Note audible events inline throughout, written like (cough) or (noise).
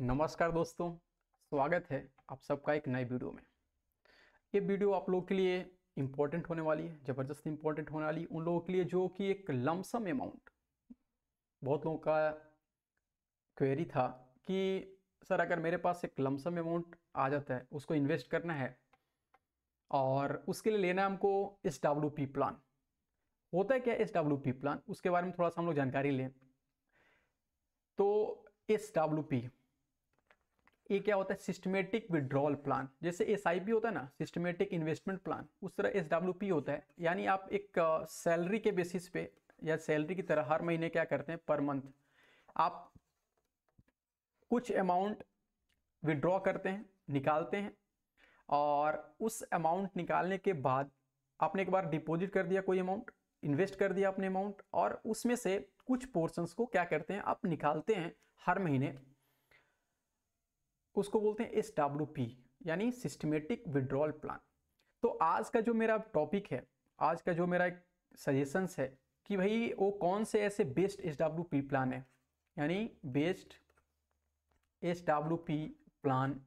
नमस्कार दोस्तों, स्वागत है आप सबका एक नए वीडियो में। ये वीडियो आप लोगों के लिए इम्पोर्टेंट होने वाली है, ज़बरदस्त इम्पोर्टेंट होने वाली उन लोगों के लिए जो कि एक लमसम अमाउंट बहुत लोगों का क्वेरी था कि, सर, अगर मेरे पास एक लमसम अमाउंट आ जाता है, उसको इन्वेस्ट करना है और उसके लिए लेना है हमको एस प्लान होता है क्या एस प्लान उसके बारे में थोड़ा सा हम लोग जानकारी लें। तो एस डब्ल्यू पी ये क्या होता है? सिस्टमेटिक विड्रॉल प्लान जैसे एस होता है ना सिस्टमेटिक इन्वेस्टमेंट प्लान उस तरह एस होता है. यानी आप एक सैलरी के बेसिस पे या सैलरी की तरह हर महीने क्या करते हैं? पर मंथ आप कुछ अमाउंट विड्रॉ करते हैं, निकालते हैं और उस अमाउंट निकालने के बाद आपने एक बार डिपॉजिट कर दिया कोई अमाउंट इन्वेस्ट कर दिया अपने अमाउंट और उसमें से कुछ पोर्शंस को क्या करते हैं? आप निकालते हैं हर महीने उसको बोलते हैं एस डब्ल्यू पी यानी सिस्टमेटिक विड्रॉल प्लान तो आज का जो मेरा टॉपिक है, आज का जो मेरा एक सजेशंस है कि भाई वो कौन से ऐसे best S W P plan है? यानी best S W P plan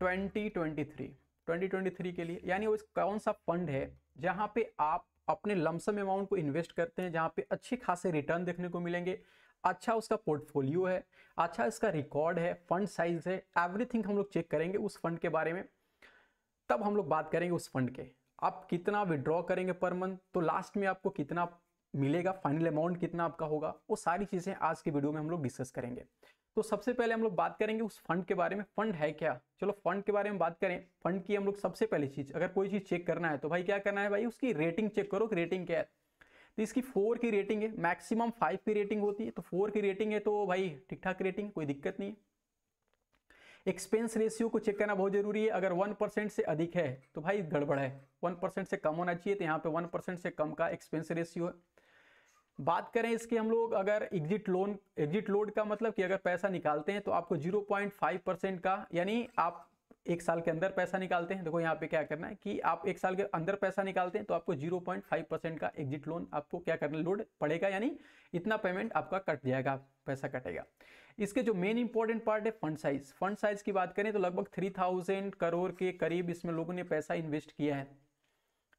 2023 2023 के लिए, यानी वो कौन सा फंड है जहाँ पे आप अपने लमसम अमाउंट को इन्वेस्ट करते हैं, जहाँ पे अच्छे खासे रिटर्न देखने को मिलेंगे अच्छा उसका पोर्टफोलियो है अच्छा इसका रिकॉर्ड है फंड साइज़ है एवरीथिंग हम लोग चेक करेंगे उस फंड के बारे में। तब हम लोग बात करेंगे उस फंड के। आप कितना विड्रॉ करेंगे पर मंथ तो लास्ट में आपको कितना मिलेगा फाइनल अमाउंट कितना आपका होगा, वो सारी चीज़ें आज के वीडियो में हम लोग डिस्कस करेंगे। तो सबसे पहले हम लोग बात करेंगे उस फंड के बारे में। फंड है क्या? चलो फंड के बारे में बात करें। फंड की हम लोग सबसे पहली चीज़, अगर कोई चीज़ चेक करना है तो भाई क्या करना है भाई? उसकी रेटिंग चेक करो रेटिंग क्या है। तो इसकी फोर की रेटिंग है मैक्सिमम फाइव की रेटिंग होती है तो फोर की रेटिंग है तो भाई ठीक ठाक रेटिंग कोई दिक्कत नहीं है। एक्सपेंस रेशियो को चेक करना बहुत ज़रूरी है, अगर वन परसेंट से अधिक है तो भाई गड़बड़ है। वन परसेंट से कम होना चाहिए तो यहाँ पे वन परसेंट से कम का एक्सपेंस रेशियो है। बात करें इसके हम लोग, अगर एग्जिट लोन एग्जिट लोड का मतलब कि अगर पैसा निकालते हैं तो आपको 0.5 परसेंट का, यानी आप एक साल के अंदर पैसा निकालते हैं। देखो यहाँ पे क्या करना है कि आप एक साल के अंदर पैसा निकालते हैं तो आपको 0.5 परसेंट का एग्जिट लोन आपको क्या करना लोड पड़ेगा? यानी इतना पेमेंट आपका कट जाएगा, पैसा कटेगा। इसके जो मेन इंपॉर्टेंट पार्ट है फंड साइज़ फंड साइज़ की बात करें तो लगभग थ्री करोड़ के करीब इसमें लोगों ने पैसा इन्वेस्ट किया है।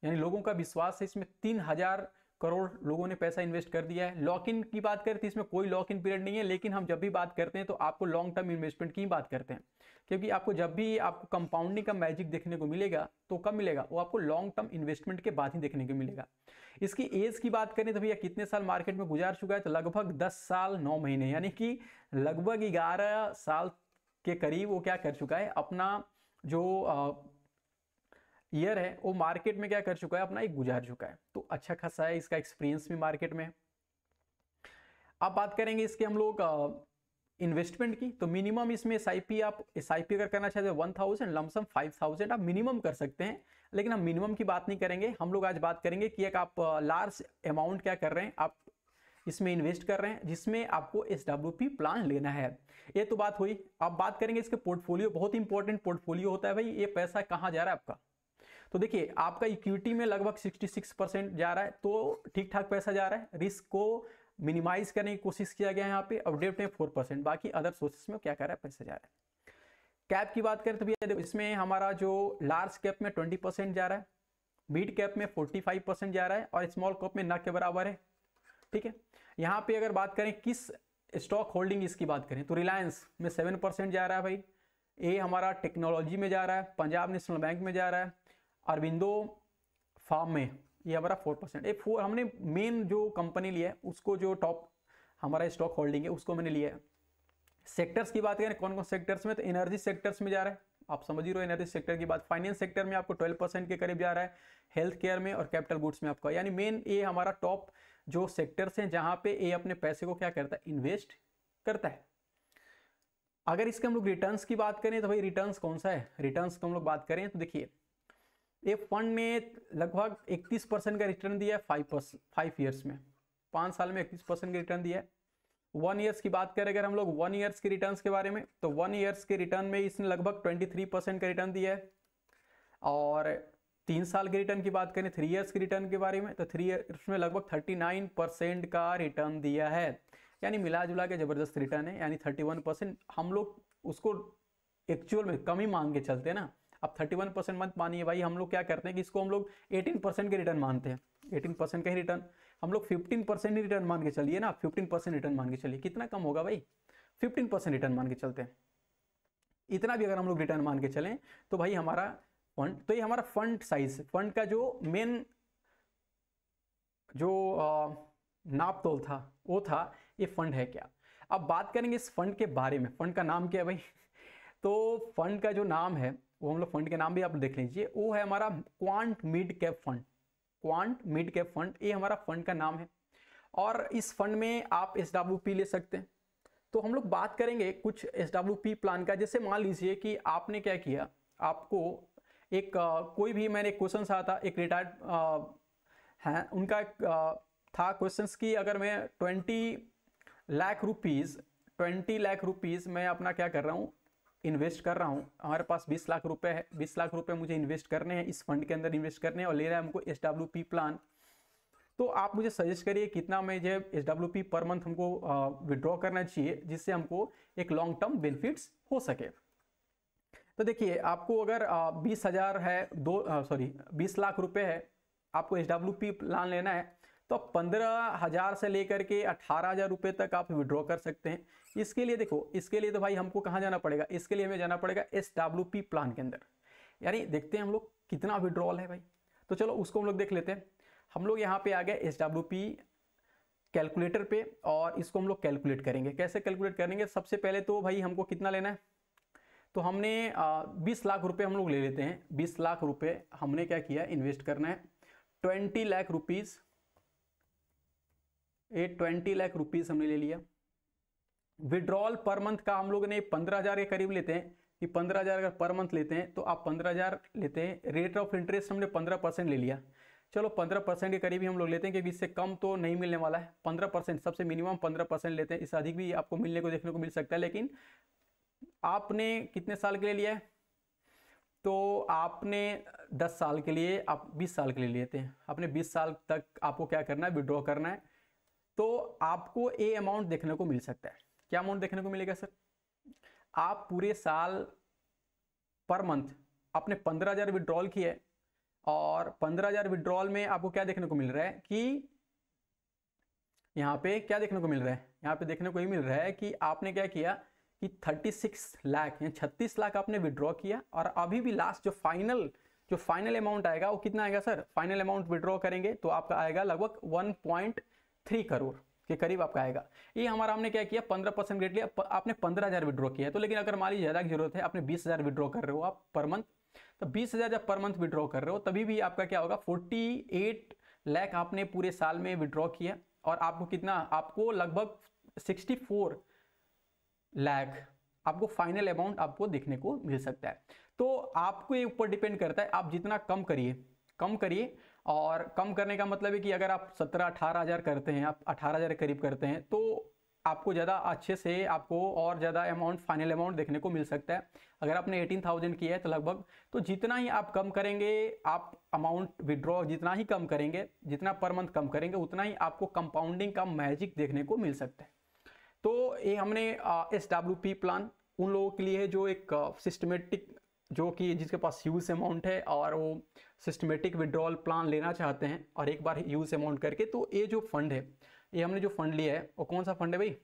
यानी लोगों का विश्वास है इसमें तीन हज़ार करोड़ लोगों ने पैसा इन्वेस्ट कर दिया है। लॉक इन की बात करें तो इसमें कोई लॉक इन पीरियड नहीं है, लेकिन हम जब भी बात करते हैं तो आपको लॉन्ग टर्म इन्वेस्टमेंट की बात करते हैं। क्योंकि आपको जब भी आपको कंपाउंडिंग का मैजिक देखने को मिलेगा तो कब मिलेगा? वो आपको लॉन्ग टर्म इन्वेस्टमेंट के बाद ही देखने को मिलेगा। इसकी एज की बात करें तो भैया कितने साल मार्केट में गुजार चुका है? तो लगभग दस साल, नौ महीने। यानी कि लगभग ग्यारह साल के करीब वो क्या कर चुका है? अपना जो ईयर है, वो मार्केट में क्या कर चुका है, अपना एक गुजार चुका है। तो अच्छा खासा है इसका एक्सपीरियंस भी मार्केट में। अब बात करेंगे इसके हम लोग इन्वेस्टमेंट की। तो मिनिमम इसमें एस आप एस अगर करना चाहते हैं one thousand lump sum five thousand आप मिनिमम कर सकते हैं। लेकिन हम मिनिमम की बात नहीं करेंगे। हम लोग आज बात करेंगे कि एक आप लार्ज अमाउंट क्या कर रहे हैं, आप इसमें इन्वेस्ट कर रहे हैं, जिसमें आपको एस प्लान लेना है। ये तो बात हुई। अब बात करेंगे इसके पोर्टफोलियो बहुत इंपॉर्टेंट पोर्टफोलियो होता है भाई। ये पैसा कहाँ जा रहा है आपका? तो देखिए, आपका इक्विटी में लगभग 66 परसेंट जा रहा है तो ठीक ठाक पैसा जा रहा है। रिस्क को मिनिमाइज करने की कोशिश किया गया है यहाँ पे और डेप्ट में फोर परसेंट बाकी अदर सोर्सेस में क्या कर रहा है, पैसा जा रहा है। कैप की बात करें तो भैया इसमें हमारा जो लार्ज कैप में ट्वेंटी परसेंट जा रहा है मिड कैप में फोर्टी फाइव परसेंट जा रहा है और स्मॉल कैप में न के बराबर है, ठीक है? यहाँ पे अगर बात करें, किस स्टॉक होल्डिंग इसकी बात करें तो रिलायंस में सेवन परसेंट जा रहा है भाई। ए हमारा टेक्नोलॉजी में जा रहा है, पंजाब नेशनल बैंक में जा रहा है अरविंदो फार्म में, ये हमारा फोर परसेंट एक फोर हमने मेन जो कंपनी लिया है, उसको जो टॉप हमारा स्टॉक होल्डिंग है, उसको मैंने लिया है। सेक्टर्स की बात करें कौन कौन सेक्टर्स में? तो एनर्जी सेक्टर्स में जा रहा है। आप समझ ही रहे एनर्जी सेक्टर की बात। फाइनेंस सेक्टर में आपको 12 परसेंट के करीब जा रहा है। हेल्थ केयर में और कैपिटल गुड्स में आपका। यानी मेन ये हमारा टॉप जो सेक्टर्स हैं, जहाँ पे ये अपने पैसे को क्या करता है? इन्वेस्ट करता है। अगर इसके हम लोग रिटर्न्स की बात करें तो भाई रिटर्न्स कौन सा है? रिटर्न्स हम लोग बात करें तो देखिए ये फंड ने लगभग 31 परसेंट का रिटर्न दिया है फाइव परसेंट फाइव ईयर्स में। पाँच साल में इक्कीस परसेंट का रिटर्न दिया है। वन ईयर्स की बात करें अगर हम लोग वन ईयर्स के रिटर्न्स के बारे में तो वन ईयर्स के रिटर्न में इसने लगभग 23 परसेंट का रिटर्न दिया है। और तीन साल के रिटर्न की बात करें थ्री ईयर्स के रिटर्न के बारे में तो थ्री ईयर्स में लगभग 39 परसेंट का रिटर्न दिया है। यानी मिला जुला के ज़बरदस्त रिटर्न है। यानी थर्टी वन परसेंट हम लोग उसको एक्चुअल में कम ही मांग के चलते हैं ना। अब थर्टी वन परसेंट मत मानिए भाई, हम लोग क्या करते हैं कि इसको हम लोग एटीन परसेंट के रिटर्न मानते हैं। एटीन परसेंट का ही रिटर्न हम लोग फिफ्टीन परसेंट ही रिटर्न मान के चलिए ना फिफ्टीन परसेंट रिटर्न मान के चलिए। कितना कम होगा भाई? फिफ्टीन परसेंट रिटर्न मान के चलते हैं। इतना भी अगर हम लोग रिटर्न मान के चलें तो भाई हमारा फंड तो ये हमारा फंड साइज़ फंड का जो मेन जो नाप तोल था, वो था, ये फंड है क्या? अब बात करेंगे इस फंड के बारे में। फंड का नाम क्या है भाई? (laughs) तो फंड का जो नाम है वो हम लोग फंड के नाम भी आप देख लीजिए। वो है हमारा Quant mid cap fund. Quant mid cap fund ये हमारा फंड का नाम है। और इस फंड में आप एसडब्ल्यूपी ले सकते हैं। तो हम लोग बात करेंगे कुछ एसडब्ल्यूपी प्लान का। जैसे मान लीजिए कि आपने क्या किया? आपको एक आ, कोई भी मैंने क्वेश्चन आया था एक रिटायर्ड है उनका एक आ, था क्वेश्चंस की अगर मैं twenty lakh rupees twenty lakh rupees मैं अपना क्या कर रहा हूँ? इन्वेस्ट कर रहा हूँ। हमारे पास बीस लाख रुपए है। बीस लाख रुपए मुझे इन्वेस्ट करने हैं, इस फंड के अंदर इन्वेस्ट करने हैं और ले रहा है हमको एस प्लान। तो आप मुझे सजेस्ट करिए कितना में जो S W P per month हमको विड्रॉ करना चाहिए, जिससे हमको एक लॉन्ग टर्म बेनिफिट्स हो सके। तो देखिए, आपको अगर बीस हज़ार है, दो सॉरी बीस लाख रुपए है, आपको एस डब्ल्यू पी प्लान लेना है तो पंद्रह हज़ार से लेकर के अठारह हज़ार रुपये तक आप विड्रॉ कर सकते हैं। इसके लिए देखो, इसके लिए तो भाई हमको कहाँ जाना पड़ेगा? इसके लिए हमें जाना पड़ेगा एस डब्ल्यू पी प्लान के अंदर। यानी देखते हैं हम लोग कितना विड्रॉल है भाई। तो चलो उसको हम लोग देख लेते हैं। हम लोग यहाँ पे आ गए एस डब्ल्यू पी कैलकुलेटर पे और इसको हम लोग कैलकुलेट करेंगे। कैसे कैलकुलेट करेंगे? सबसे पहले तो भाई हमको कितना लेना है? तो हमने बीस लाख रुपए हम लोग ले लेते हैं। बीस लाख रुपए हमने क्या किया? इन्वेस्ट करना है। ट्वेंटी लाख रुपीज़ ये ट्वेंटी लाख रुपीज़ हमने ले लिया। विड्रॉल पर मंथ का हम लोग ने पंद्रह हज़ार के करीब लेते हैं। कि पंद्रह हज़ार अगर पर मंथ लेते हैं तो आप पंद्रह हज़ार लेते हैं। रेट ऑफ़ इंटरेस्ट हमने पंद्रह परसेंट ले लिया। चलो पंद्रह परसेंट के करीब ही हम लोग लेते हैं, क्योंकि इससे कम तो नहीं मिलने वाला है। पंद्रह परसेंट, सबसे मिनिमम पंद्रह परसेंट लेते हैं। इससे अधिक भी आपको मिलने को, देखने को मिल सकता है, लेकिन आपने कितने साल के लिए लिया है? तो आपने दस साल के लिए, आप बीस साल के लिए लेते हैं। आपने बीस साल तक आपको क्या करना है? विड्रॉ करना है। तो आपको ए अमाउंट देखने को मिल सकता है। क्या अमाउंट देखने को मिलेगा सर? आप पूरे साल पर मंथ आपने पंद्रह हज़ार विड्रॉल किया और पंद्रह हज़ार विड्रॉल में आपको क्या देखने को मिल रहा है कि यहाँ पे क्या देखने को मिल रहा है? यहाँ पे देखने को ये मिल रहा है कि आपने क्या किया कि 36 लाख या 36 लाख आपने विड्रॉ किया और अभी भी लास्ट जो फाइनल जो फाइनल अमाउंट आएगा वो कितना आएगा सर? फाइनल अमाउंट विड्रॉ करेंगे तो आपका आएगा लगभग 1.3 करोड़ के करीब आपका आएगा। ये हमारा हमने क्या किया? पंद्रह परसेंट रेट लिया। आपने पंद्रह हज़ार विड्रॉ किया तो लेकिन अगर मान ज़्यादा की ज़रूरत है, आपने बीस हज़ार विड्रॉ कर रहे हो आप पर मंथ तो बीस हज़ार जब पर मंथ विड्रॉ कर रहे हो, तभी भी आपका क्या होगा? फोर्टी एट लैख आपने पूरे साल में विड्रॉ किया और आपको कितना? आपको लगभग सिक्सटी फोर लैख आपको फाइनल अमाउंट आपको देखने को मिल सकता है। तो आपको ये ऊपर डिपेंड करता है। आप जितना कम करिए कम करिए और कम करने का मतलब है कि अगर आप सत्रह, अठारह हज़ार करते हैं, आप अठारह हज़ार करीब करते हैं तो आपको ज़्यादा अच्छे से आपको और ज़्यादा अमाउंट फाइनल अमाउंट देखने को मिल सकता है। अगर आपने एटीन थाउज़ेंड किया है तो लगभग तो जितना ही आप कम करेंगे, आप अमाउंट विड्रॉ जितना ही कम करेंगे, जितना पर मंथ कम करेंगे, उतना ही आपको कंपाउंडिंग का मैजिक देखने को मिल सकता है। तो ये हमने एस डब्ल्यू पी प्लान उन लोगों के लिए है जो एक सिस्टमेटिक जो कि जिसके पास यूज़ अमाउंट है और वो सिस्टमेटिक विड्रॉल प्लान लेना चाहते हैं और एक बार यूज़ अमाउंट करके तो ये जो फंड है, ये हमने जो फंड लिया है, वो कौन सा फंड है भाई?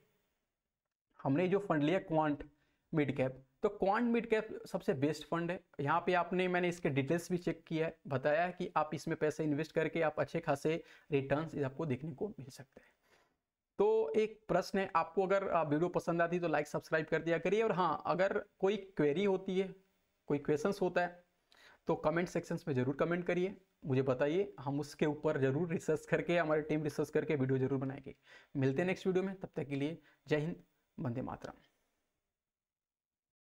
हमने जो फंड लिया क्वांट मिड कैप तो क्वांट मिड कैप सबसे बेस्ट फंड है। यहाँ पे आपने, मैंने इसके डिटेल्स भी चेक किया है। बताया है कि आप इसमें पैसे इन्वेस्ट करके आप अच्छे खासे रिटर्न आपको देखने को मिल सकते हैं। तो एक प्रश्न है, आपको अगर वीडियो पसंद आती तो लाइक सब्सक्राइब कर दिया करिए। और हाँ अगर कोई क्वेरी होती है कोई क्वेश्चंस होता है तो कमेंट सेक्शंस में ज़रूर कमेंट करिए। मुझे बताइए, हम उसके ऊपर ज़रूर रिसर्च करके, हमारी टीम रिसर्च करके वीडियो ज़रूर बनाएगी। मिलते हैं नेक्स्ट वीडियो में, तब तक के लिए जय हिंद, वंदे मातरम।